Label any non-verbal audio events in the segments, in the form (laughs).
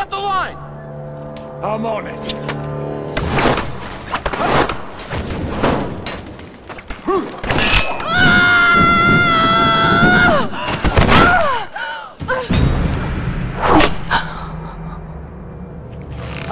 is! Cut the line! I'm on it.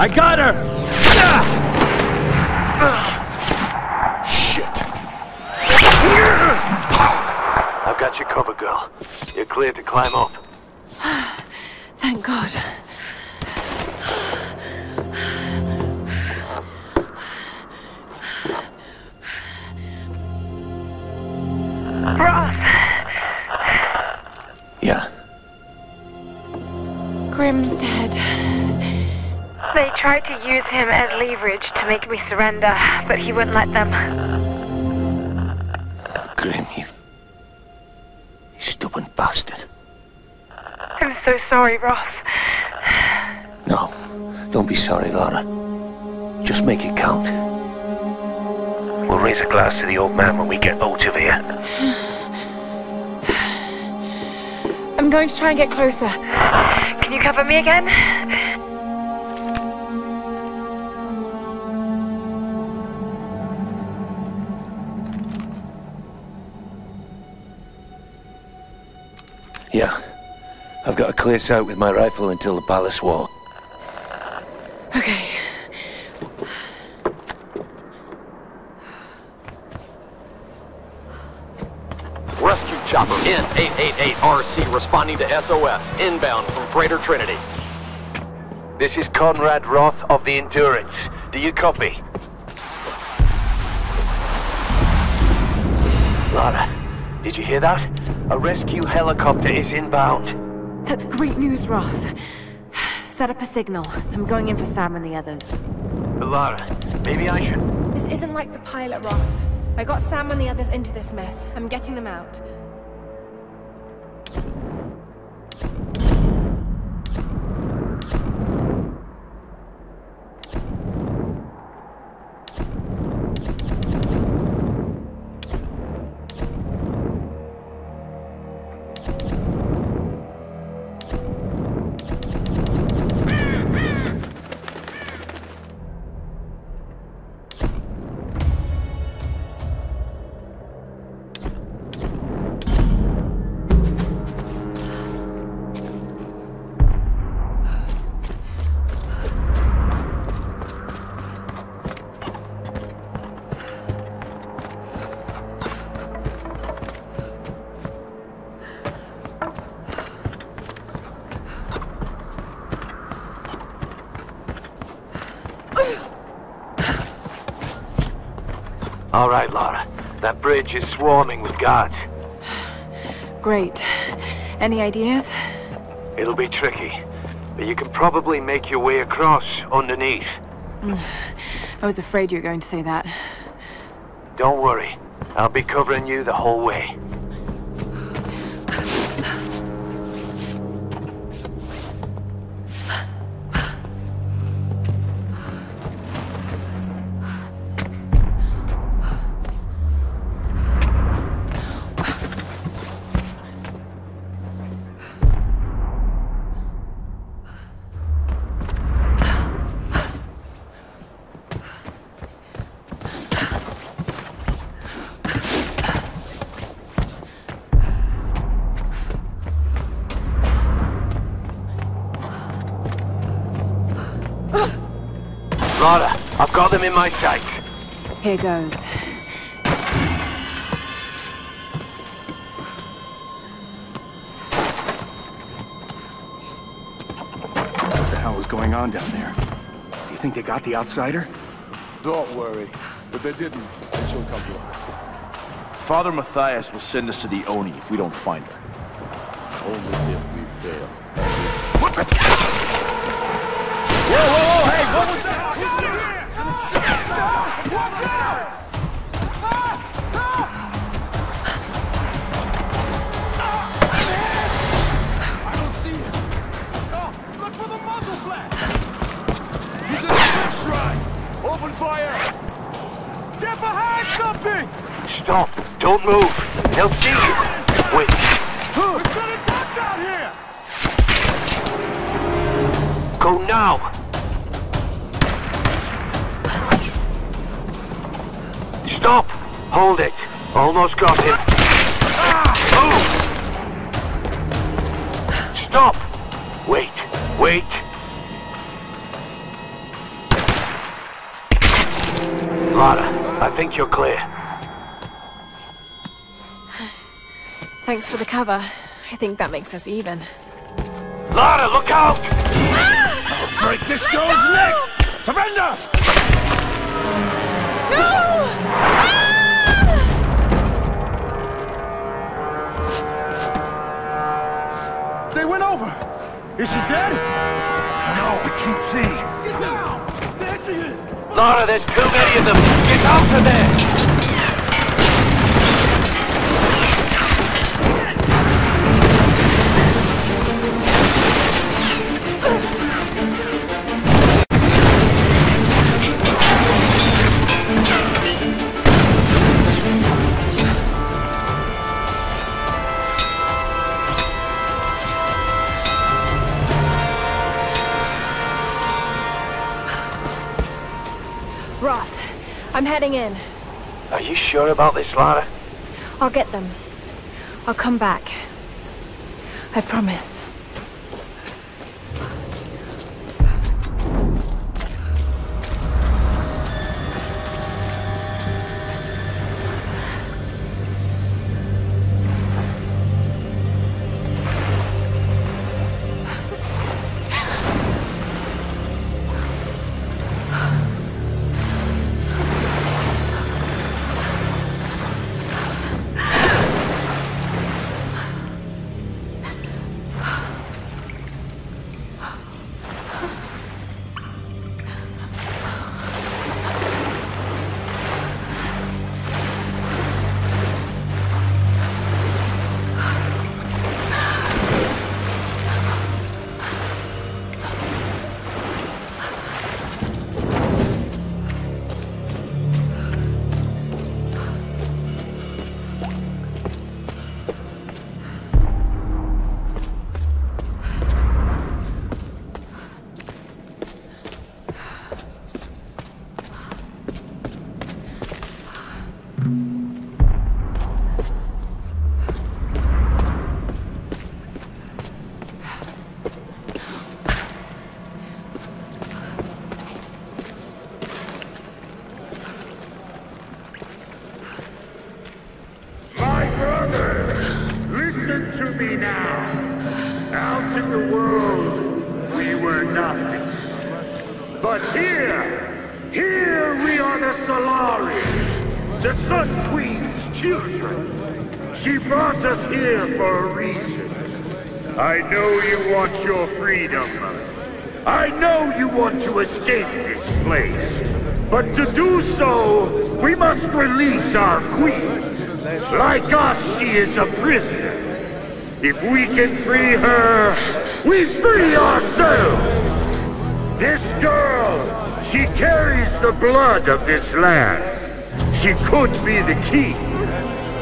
I got her! Shit. I've got you covered, girl. You're clear to climb up. (sighs) Thank God. Tried to use him as leverage to make me surrender, but he wouldn't let them. Grim, you... you stubborn bastard. I'm so sorry, Roth. No, don't be sorry, Lara. Just make it count. We'll raise a glass to the old man when we get out of here. (sighs) I'm going to try and get closer. Can you cover me again? I've got a clear sight with my rifle until the palace wall. Okay. Rescue chopper N888RC responding to SOS, inbound from Freighter Trinity. This is Conrad Roth of the Endurance. Do you copy? Lara, did you hear that? A rescue helicopter is inbound. That's great news, Roth. Set up a signal. I'm going in for Sam and the others. But Lara, maybe I should... This isn't like the pilot, Roth. I got Sam and the others into this mess. I'm getting them out. All right, Lara. That bridge is swarming with guards. Great. Any ideas? It'll be tricky, but you can probably make your way across underneath. I was afraid you were going to say that. Don't worry. I'll be covering you the whole way. Lara, I've got them in my sight. Here goes. What the hell is going on down there? Do you think they got the outsider? Don't worry. If they didn't, then she'll come to us. Father Matthias will send us to the Oni if we don't find her. Only if fire! Get behind something! Stop. Don't move. They'll see you. Wait. Got a Dutch out here! Go now! Stop! Hold it. Almost got him. Move! Stop! Wait, wait. Lara, I think you're clear. Thanks for the cover. I think that makes us even. Lara, look out! Break this girl's neck! Surrender! They went over! Is she dead? No, we can't see. Is! Lara, there's too many of them! Get out of there! Heading in. Are you sure about this, Lara? I'll get them. I'll come back. I promise. Listen to me now. Out in the world, we were nothing. But here, here we are the Solari, the Sun Queen's children. She brought us here for a reason. I know you want your freedom. I know you want to escape this place. But to do so, we must release our queen. Like us, she is a prisoner. If we can free her, we free ourselves. This girl, she carries the blood of this land. She could be the key.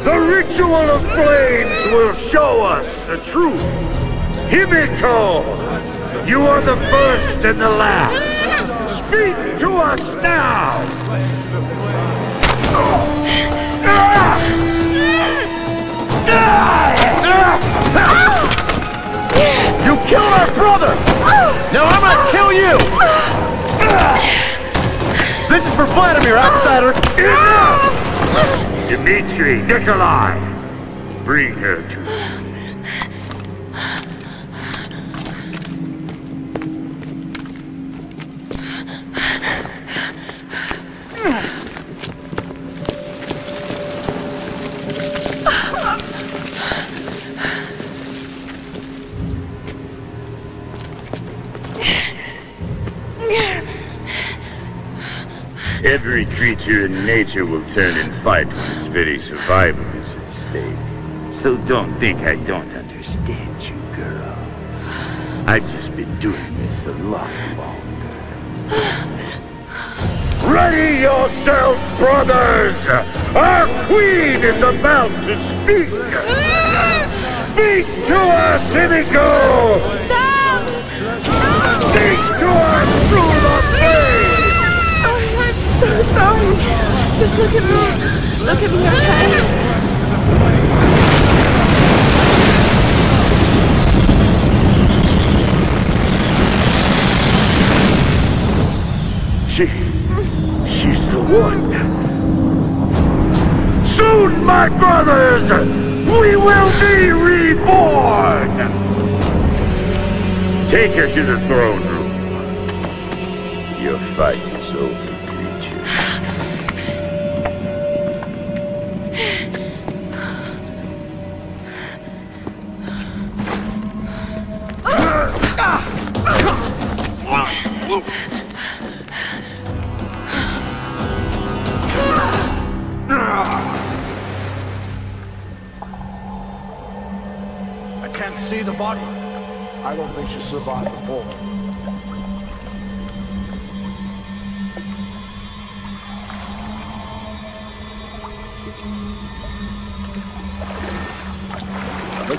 The ritual of flames will show us the truth. Himiko, you are the first and the last. Speak to us now. Ah! Ah! Ah! You killed our brother! Now I'm gonna kill you! This is for Vladimir, outsider! Enough! Dmitri, Nikolai, bring her to creature in nature will turn and fight when its very survival is at stake. So don't think I don't understand you, girl. I've just been doing this a lot longer. Ready yourself, brothers! Our queen is about to speak! Speak to us, Himiko! Sam! They storm through look at me. Look at me, okay? She... she's the one. Soon, my brothers, we will be reborn! Take her to the throne room. Your fight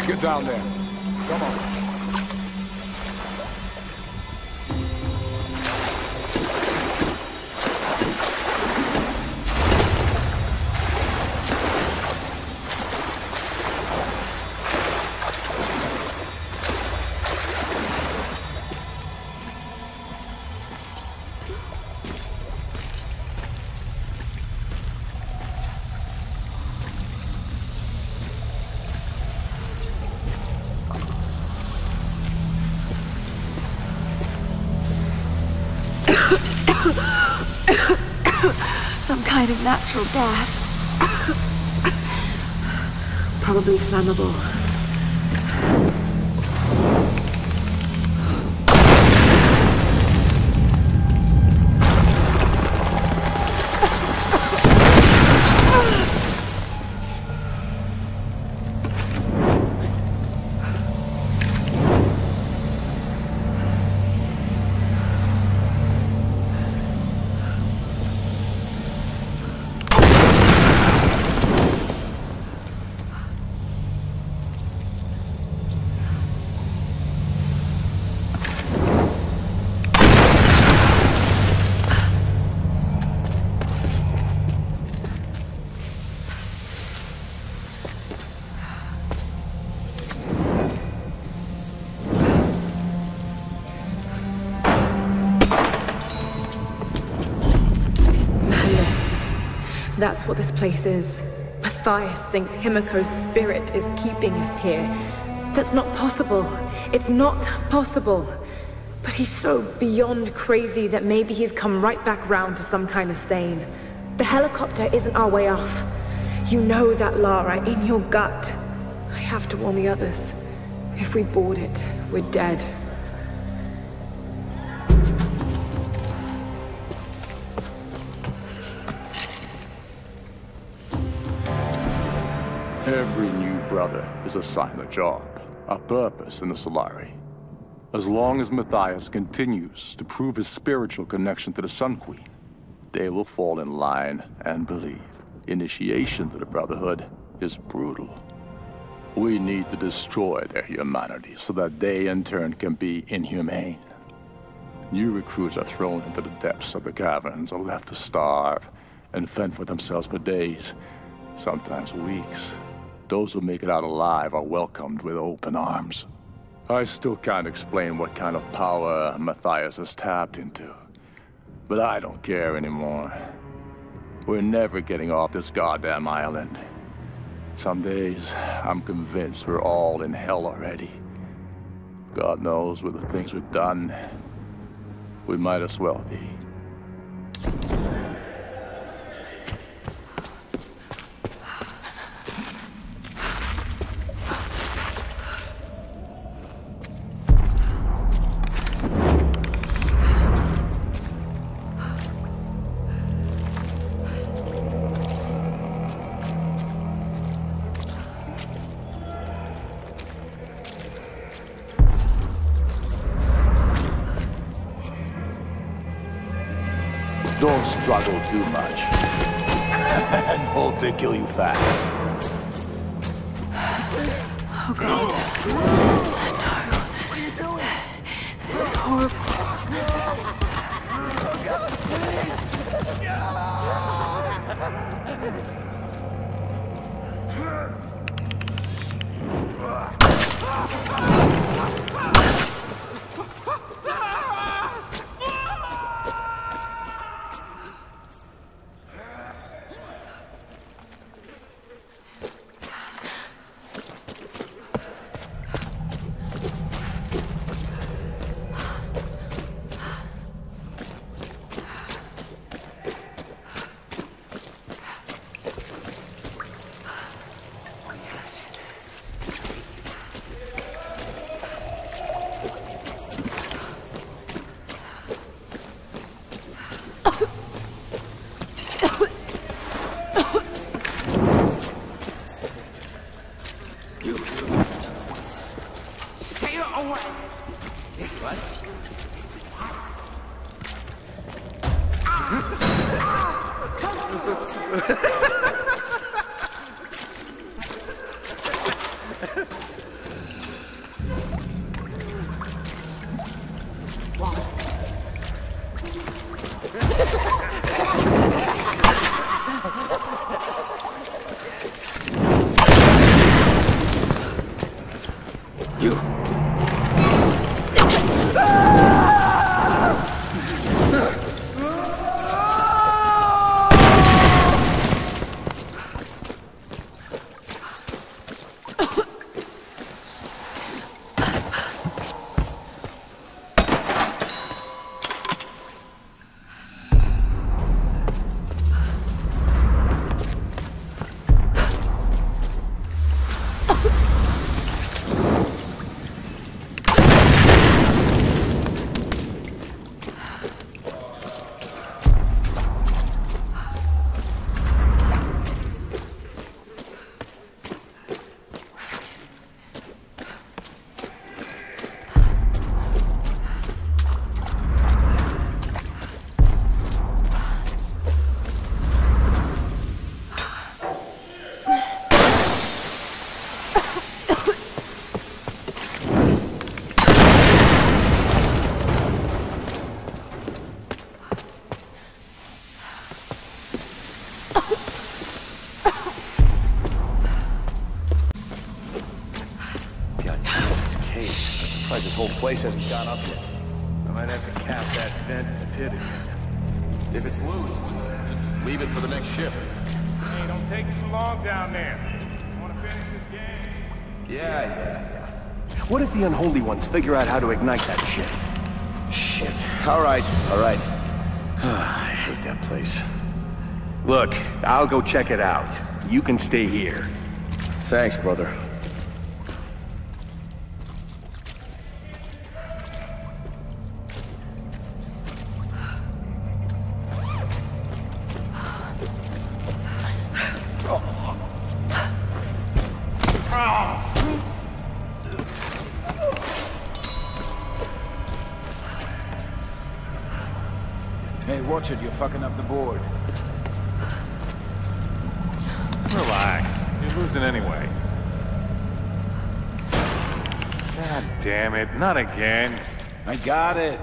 get down there. Come on. Natural gas. (coughs) Probably flammable. That's what this place is. Matthias thinks Himiko's spirit is keeping us here. That's not possible. It's not possible. But he's so beyond crazy that maybe he's come right back round to some kind of sane. The helicopter isn't our way off. You know that, Lara, in your gut. I have to warn the others. If we board it, we're dead. Every new brother is assigned a job, a purpose in the Solari. As long as Matthias continues to prove his spiritual connection to the Sun Queen, they will fall in line and believe. Initiation to the Brotherhood is brutal. We need to destroy their humanity so that they in turn can be inhumane. New recruits are thrown into the depths of the caverns or left to starve and fend for themselves for days, sometimes weeks. Those who make it out alive are welcomed with open arms. I still can't explain what kind of power Matthias has tapped into. But I don't care anymore. We're never getting off this goddamn island. Some days, I'm convinced we're all in hell already. God knows with the things we've done, we might as well be. Don't struggle too much. and (laughs) hope they kill you fast. Oh god. No. This is horrible. Stay away! God damn, this cave. Surprised this hasn't gone up yet. I might have to cap that vent in the pit again. If it's loose, just leave it for the next ship. Hey, don't take too long down there. Want to finish this game? Yeah, yeah, yeah. What if the unholy ones figure out how to ignite that shit? Shit. All right, all right. (sighs) I hate that place. Look, I'll go check it out. You can stay here. Thanks, brother. Again. I got it.